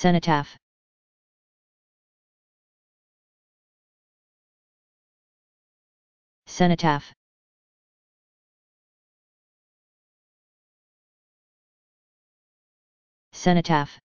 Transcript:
Cenotaph. Cenotaph. Cenotaph.